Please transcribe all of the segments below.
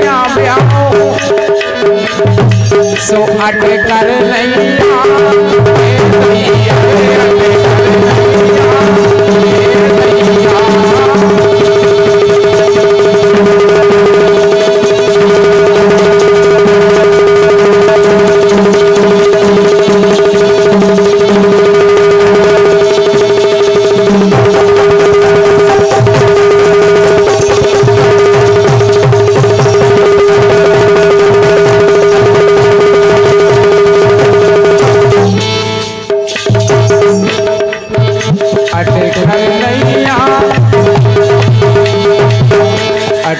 नैया ब्याहो सो अट कर नैया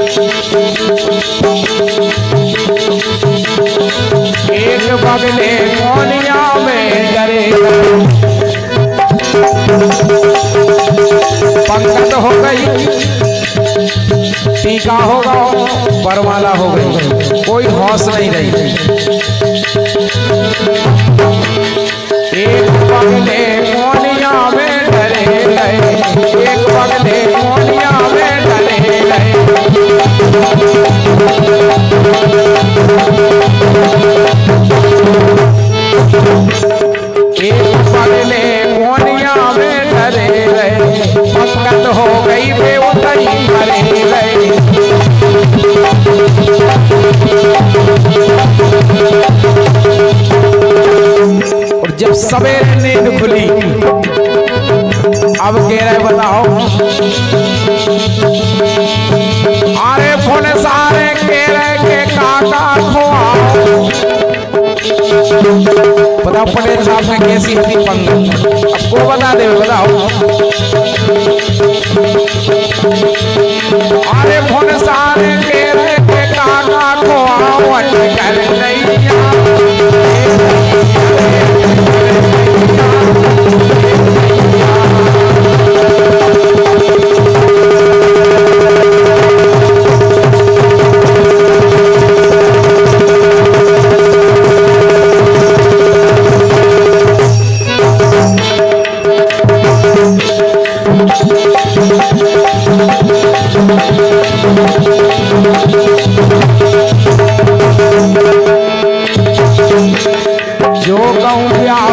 एक बगले मोनिया में डरे। पंकज हो गई, टीका होगा बरमाला हो गई। कोई होश नहीं रही। और जब सवेरे नींद खुली, अब कह रहे बताओ। अरे फ़ोन सारे कह रहे के काका खुआओ बताओ पटेल साहब ने कैसी थी पंगत अब को बता दे, बताओ। सारे जो कहूँ ब्याह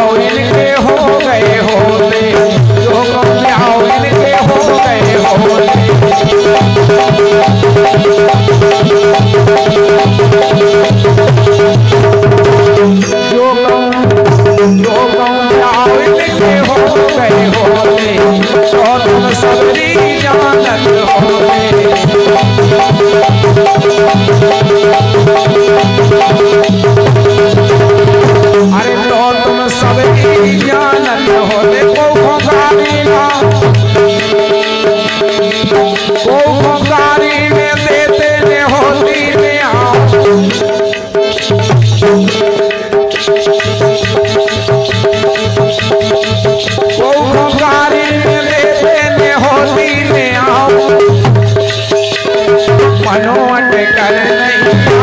मनोट कर नहीं